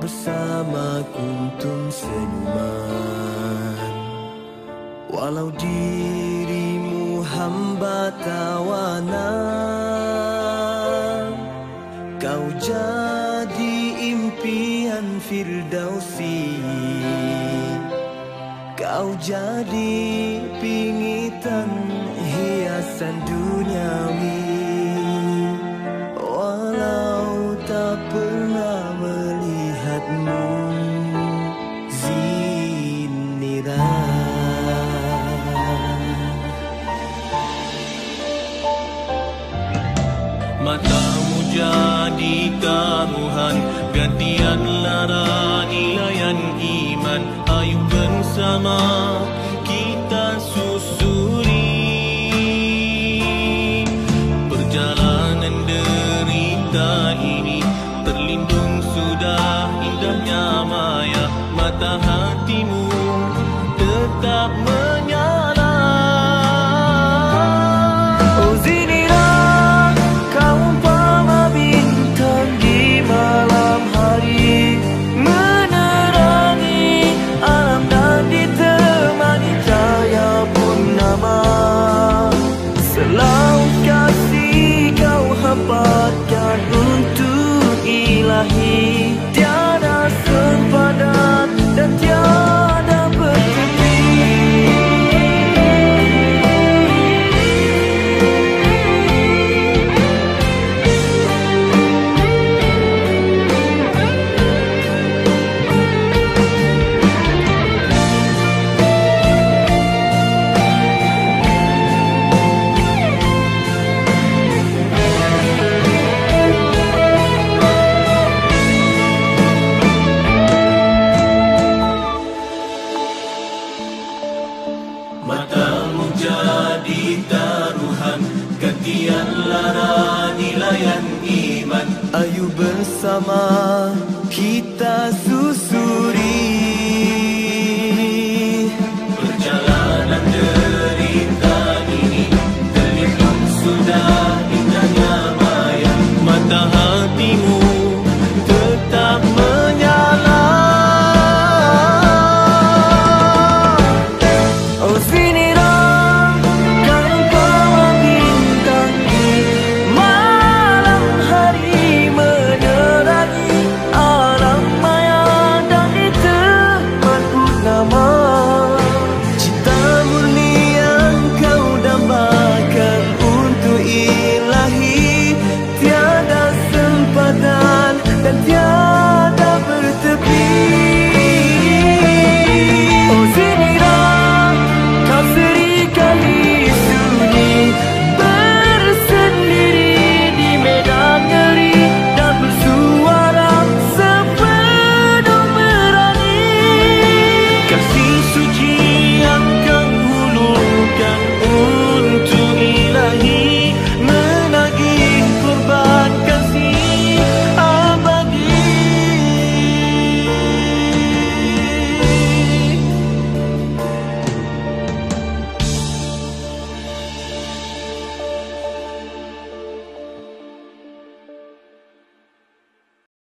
bersama kuntum senyuman Walau dirimu hamba tawanan Kau jadi impian firdausi. Kau jadi pingitan hiasan duniawi Matamu jadi taruhan Gantian lara nilaian iman. Ayo bersama kita susuri. Perjalanan derita ini Terlindung sudah indahnya maya. Mata hatimu tetap He. Gantian lara nilaian iman? Ayo bersama kita sudah